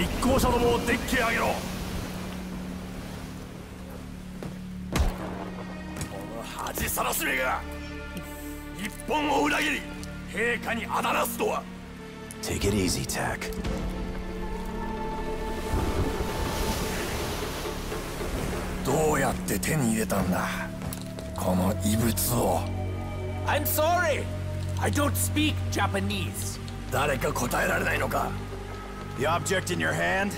密航者どもをデッキへ上げろこの恥さらしめが日本を裏切り陛下にあだなすとは Take it easy, Tack. どうやって手に入れたんだこの異物を I'm sorry. I don't speak Japanese. 誰か答えられないのか The object in your hand?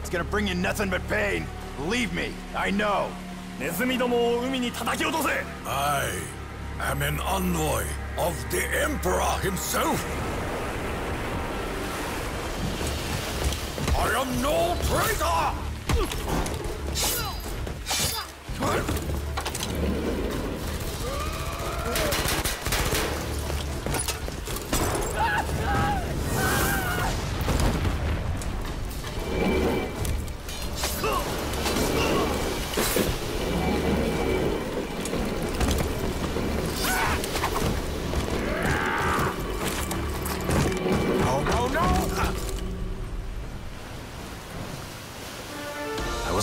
It's gonna bring you nothing but pain. Believe me, I know. ネズミどもを海に叩き落とせ I am an envoy of the Emperor himself. I am no traitor!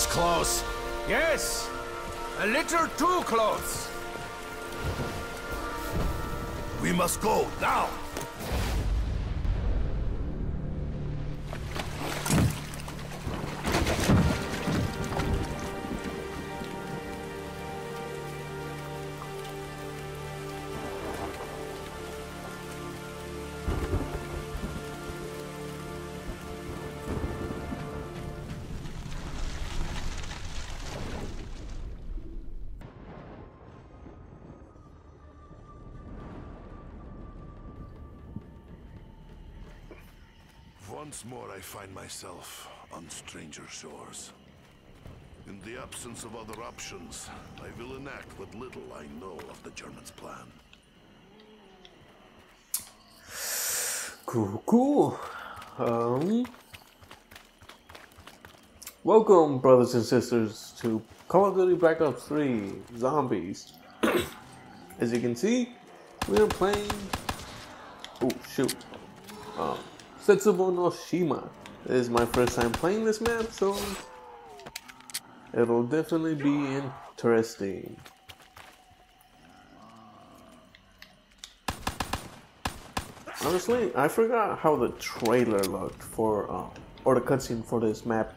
Was close. Yes, a little too close. We must go now Once more I find myself on stranger shores. In the absence of other options, I will enact what little I know of the Germans' plan. Cool, cool. Um, welcome, brothers and sisters, to Call of Duty Black Ops 3 Zombies. As you can see, we are playing. Oh, shoot. Um, Zetsubou no Shima. This is my first time playing this map, so it'll definitely be interesting. Honestly, I forgot how the trailer looked for, um, or the cutscene for this map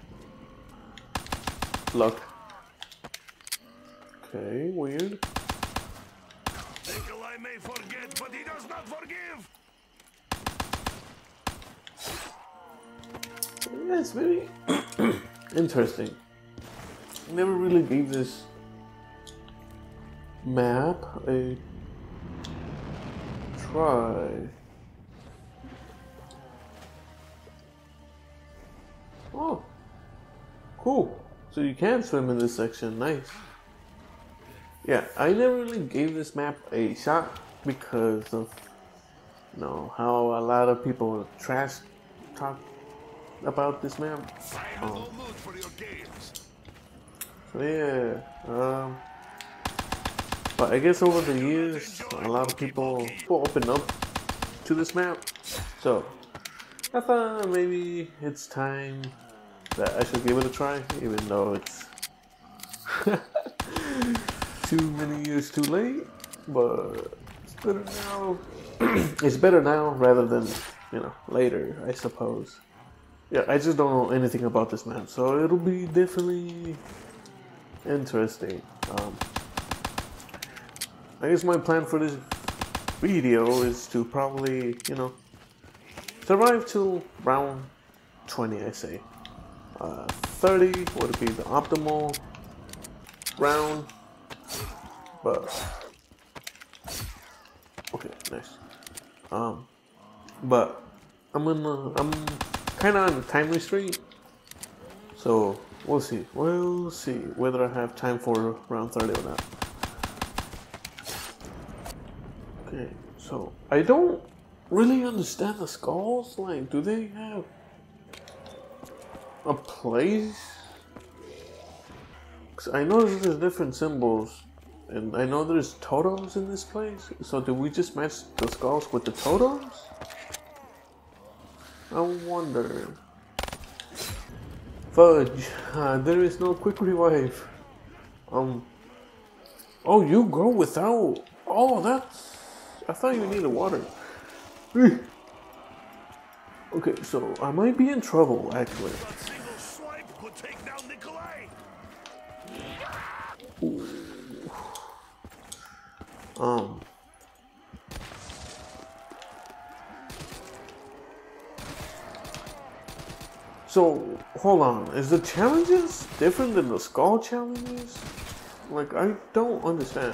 looked. Okay, weird. Yeah, it's very interesting. Never really gave this map a try. Oh, cool. So you can swim in this section. Nice. Yeah, I never really gave this map a shot because of you know how a lot of people trash talk about this map. Oh. no mood for your games. So yeah, um, but I guess over the years, a lot of people will open up to this map. So I thought maybe it's time that I should give it a try, even though it's too many years too late. But it's better now. it's better now rather than you know later, I suppose. Yeah, I just don't know anything about this map, so it'll be definitely interesting. Um, I guess my plan for this video is to probably, you know, survive till round 20, I say. Uh, 30 would be the optimal round, but okay, nice. Um, but I'm gonna, I'm kind of on a time restraint, so we'll see. We'll see whether I have time for round 30 or not. Okay, so I don't really understand the skulls. Like, do they have a place? 'Cause I know there's different symbols, and I know there's totems in this place. So, do we just match the skulls with the totems? I wonder. Fudge. Uh, there is no quick revive. Um. Oh, you go without. Oh, that's. I thought you needed water. okay, so I might be in trouble actually. Um. So, hold on. Is the challenges different than the skull challenges? Like, I don't understand.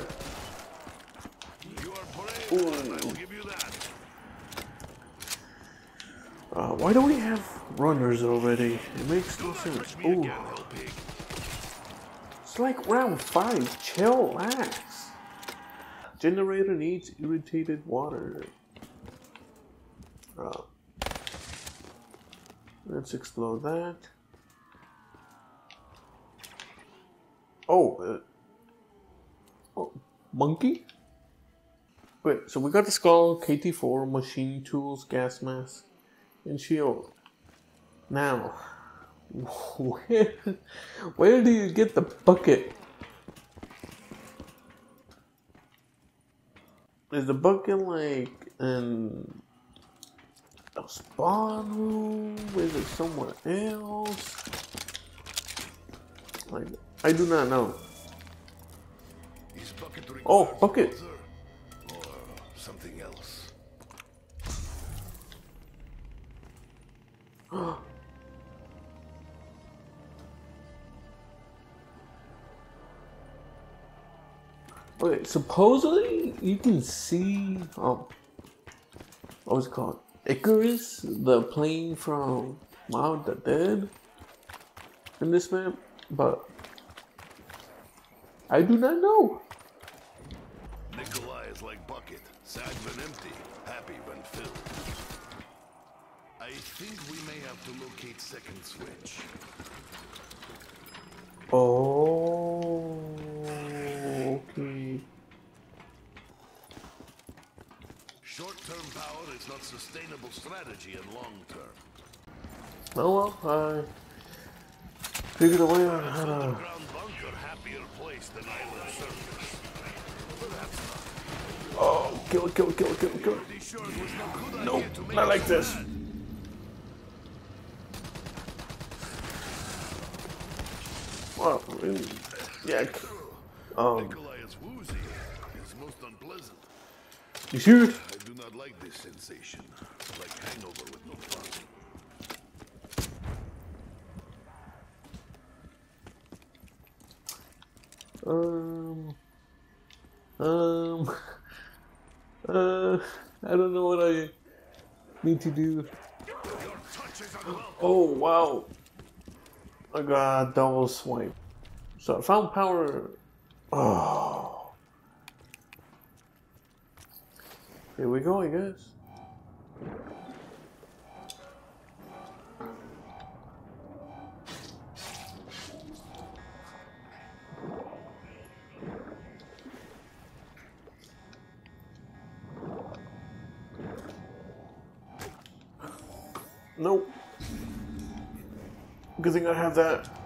Uh, why don't we have runners already? It makes no sense. Ooh, it's like round five. Chill, relax. Generator needs irritated water. Uh, let's explode that. Oh, uh, oh, monkey. Wait, so we got the skull, KT4, machine tools, gas mask, and shield. Now, where, where do you get the bucket? Is the bucket like in a spawn room? Is it somewhere else? Like, I do not know. Oh, bucket. Or something else. Okay, supposedly you can see um what was it called? Icarus, the plane from Mob of the Dead in this map, but I do not know. Nikolai is like bucket, sad when empty, happy when filled. I think we may have to locate second switch. Oh okay. Short-term is not sustainable strategy in long term. Oh well, I figured a way on how to Underground bunker happier place than island surface. Perhaps not. Oh kill it, kill it, kill it, kill it, kill it. Pretty sure it was no good Nope, idea to make not like this. Well, really, yeah. c- Um, Nikolai is woozy. It's most unpleasant. you sure? Not like this sensation. Like hangover with no fun. Um, um, uh, I don't know what I need to do. Oh wow, I got double swipe. So I found power. Oh, here we go, I guess. Nope. Good thing I have that.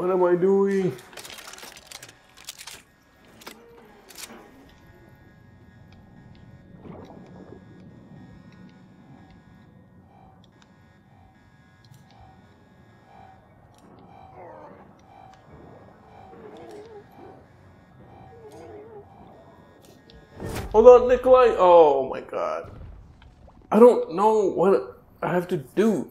What am I doing? Hold on, Nikolai. Oh my god. I don't know what I have to do.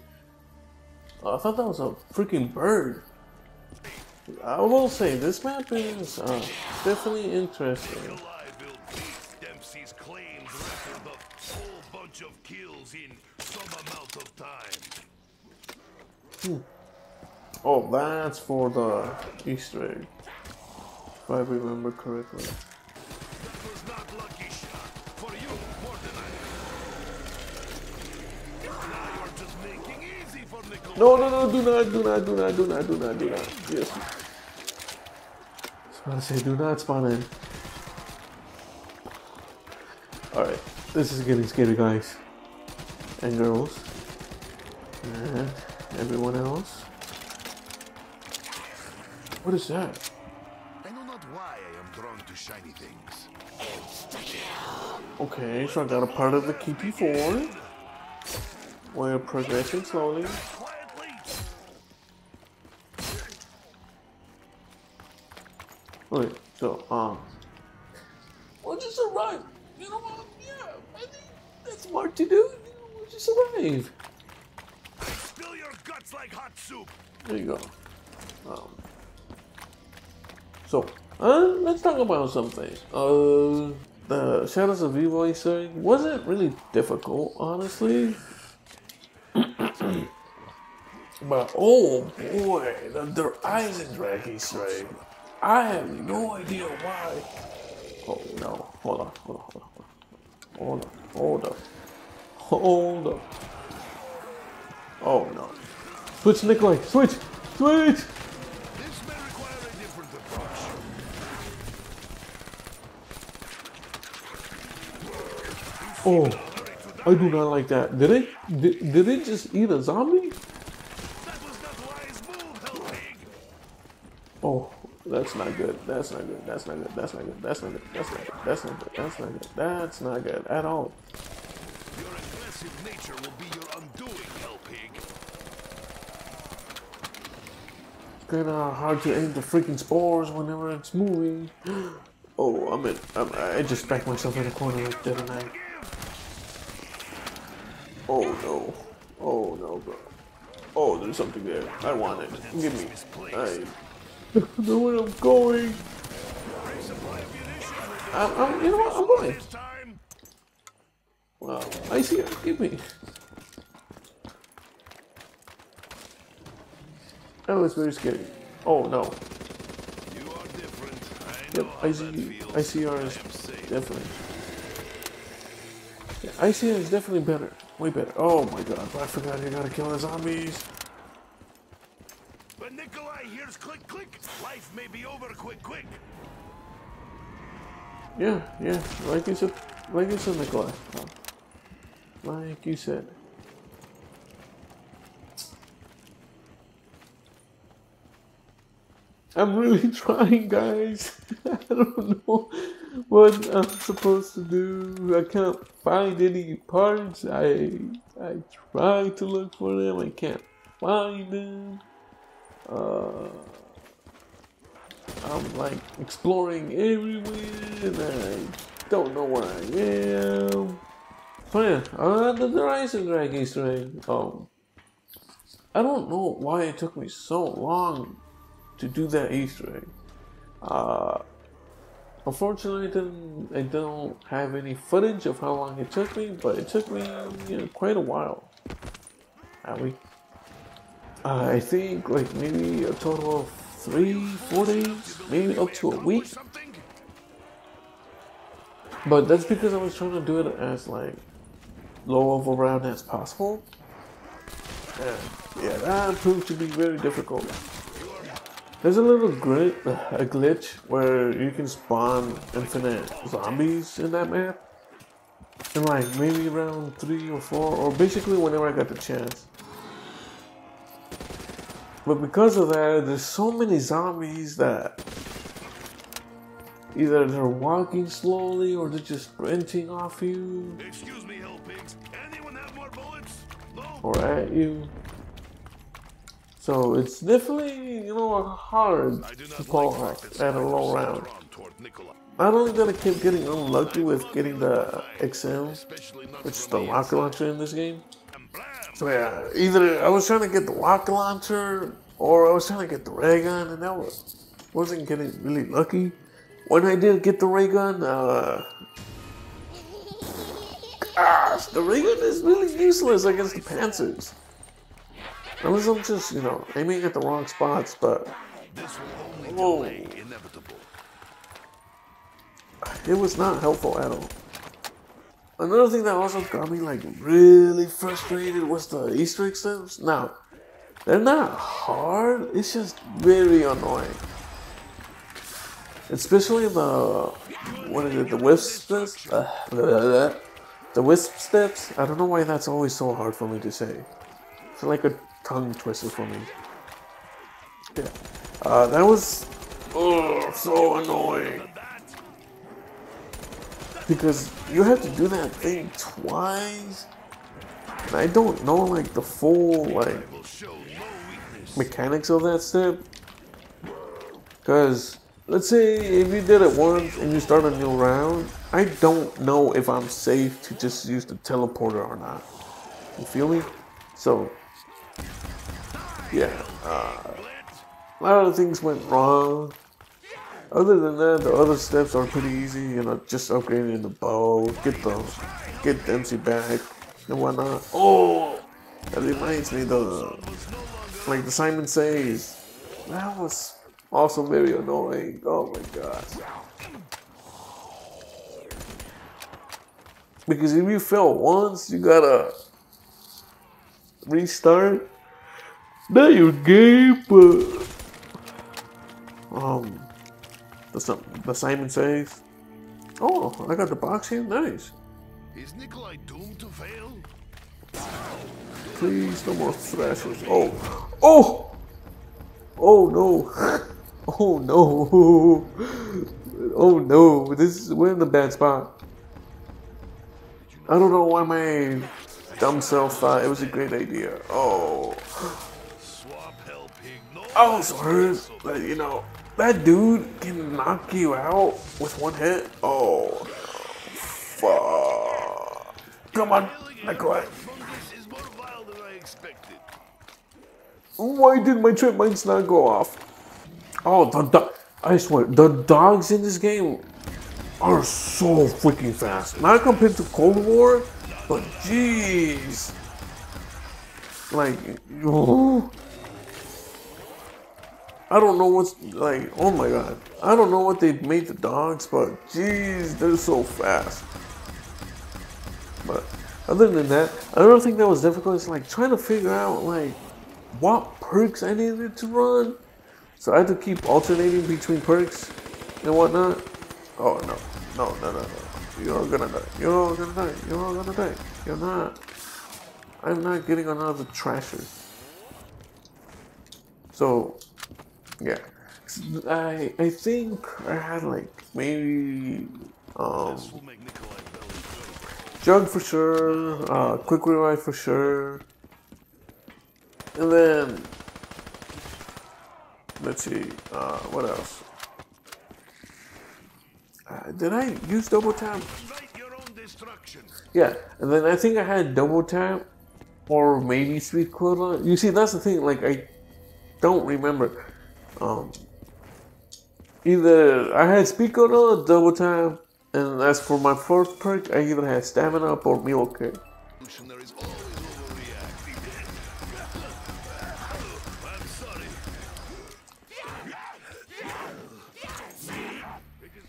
Oh, I thought that was a freaking bird. I will say this map is uh, definitely interesting. Dempsey's claimed record of whole bunch of kills in some amount of time. Oh, that's for the Easter egg, if I remember correctly. No, no, no, do not, do not, do not, do not, do not, do not. Yes. I was about to say, do not spawn in. Alright, this is getting scary, guys. And girls. And everyone else. What is that? I know not why I am drawn to shiny things. Okay, so I got a part of the KT4. We're progressing slowly. So, um. We'll just arrive. You know what? Yeah, I think that's smart to do. You know, we'll just arrive. Spill your guts like hot soup. There you go. Um, so, uh, let's talk about something. Uh, the Shadows of Evil Easter egg wasn't really difficult, honestly. but oh boy, the, the Eisendrache Easter egg. I have no idea why. Oh no, hold on, hold on, hold on, hold on, hold on, hold on. Oh no. Switch Nikolai, switch, switch! This may require a different approach. Oh, I do not like that. Did it? Did, did it just eat a zombie? That was not wise move. Oh, that's not good. That's not good. That's not good. That's not good. That's not good. That's not good. That's not good. That's not good. That's not good at all. Your aggressive nature will be your undoing, Hellpig. It's kind of hard to aim the freaking spores whenever it's moving. Oh, I'm in. I'm, I just backed myself in a corner and I. Oh no. Oh no, bro. Oh, there's something there. I want it. Give me. I know where I'm going. I'm, I'm, you know what? I'm going. Wow. I see it. Give me. That was very scary. Oh no. I Yep, I see. I see ours I am safe. definitely. Yeah, I see is definitely better. Way better. Oh my god, I forgot you gotta kill the zombies. When Nikolai hears click click, life may be over quick quick. Yeah, yeah, like you said, like you said, Nikolai. Like you said. I'm really trying, guys. I don't know what I'm supposed to do. I can't find any parts. I I try to look for them. I can't find them. Uh, I'm like exploring everywhere, and I don't know where I am. Oh yeah, uh, the Eisendrache Easter egg. Um, I don't know why it took me so long to do that Easter egg. Uh, unfortunately, I, didn't, I don't have any footage of how long it took me, but it took me you know, quite a while. Least, uh, I think like maybe a total of three, four days, maybe up to a week. But that's because I was trying to do it as like low of a round as possible. And yeah, that proved to be very difficult. There's a little grit, a glitch where you can spawn infinite zombies in that map. And like maybe around three or four, or basically whenever I got the chance. But because of that, there's so many zombies that either they're walking slowly or they're just sprinting off you. Excuse me, Hellpigs. Anyone have more bullets? No? or at you. So it's definitely, you know, hard to pull like off at a low round. Celeron toward Nikolai, Not only did I keep getting unlucky with getting the XM, which is the the rocket launcher in this game. So yeah, either I was trying to get the rocket launcher or I was trying to get the ray gun, and that was wasn't getting really lucky. When I did get the ray gun, uh, gosh, the ray gun is really useless against the Panzers. Unless I'm just, you know, aiming at the wrong spots, but This will only Whoa. delay inevitable. it was not helpful at all. Another thing that also got me like really frustrated was the Easter egg steps. Now, they're not hard, it's just very annoying. Especially the what is it, the wisp steps? Uh, blah, blah, blah. The wisp steps. I don't know why that's always so hard for me to say. It's like a tongue twister for me. Yeah. Uh, that was oh, so annoying. Because you have to do that thing twice. And I don't know like the full like mechanics of that step. Because let's say if you did it once and you start a new round, I don't know if I'm safe to just use the teleporter or not. You feel me? So yeah, uh, a lot of things went wrong. Other than that, the other steps are pretty easy. You know, just upgrading the bow, get the get Dempsey back and whatnot. Oh, that reminds me the like the Simon says. That was also very annoying. Oh my god. Because if you fail once, you gotta restart. Not your game, but um, the Sim- the Simon says. Oh, I got the box here. Nice. Is Nikolai doomed to fail? Please, no more thrashers. Oh, oh, oh no, oh no, oh no. This is we're in a bad spot. I don't know why my dumb self thought it was a great idea. Oh, Swap I also heard that you know that dude can knock you out with one hit. Oh, fuck! Come on, Nikolai. Why did my trip mines not go off? Oh, the, do- I swear, the dogs in this game are so freaking fast. Not compared to Cold War, but jeez. Like, oh. I don't know what's, like, oh my god. I don't know what they made the dogs, but jeez, they're so fast. But other than that, another thing that was difficult is like trying to figure out like what perks I needed to run. So I had to keep alternating between perks and whatnot. Oh no, no, no, no, no. You're all gonna die. You're all gonna die. You're all gonna die. You're not. I'm not getting another thrasher. So, yeah. I I think I had like maybe um. Jug for sure, uh, Quick Revive for sure, and then let's see, uh, what else? Uh, did I use double tap? Yeah, and then I think I had double tap, or maybe Speed Cola. You see, that's the thing. Like I don't remember. Um, either I had Cola or double tap, and as for my fourth perk, I either had stamina up or. I'm sorry.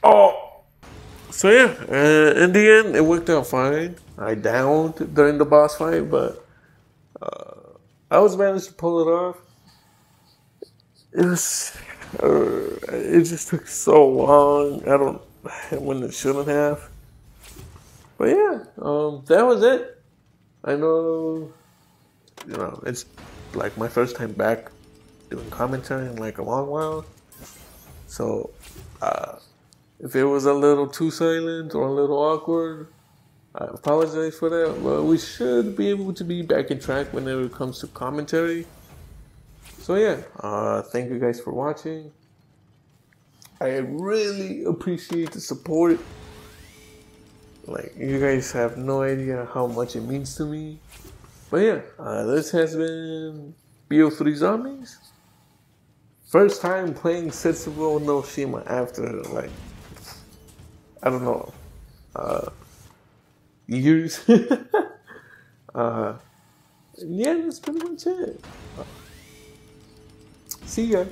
Oh. So yeah, uh, in the end, it worked out fine. I downed during the boss fight, but uh, I was managed to pull it off. It was, uh, it just took so long. I don't, when it shouldn't have. But yeah, um, that was it. I know, you know, it's like my first time back doing commentary in like a long while. So, uh, if it was a little too silent or a little awkward, I apologize for that, but we should be able to be back in track whenever it comes to commentary. So yeah, uh, thank you guys for watching. I really appreciate the support. Like you guys have no idea how much it means to me. But yeah, uh, this has been BO3 Zombies. First time playing Zetsubou no Shima after like I don't know uh, years. uh, yeah, that's pretty much it. See ya.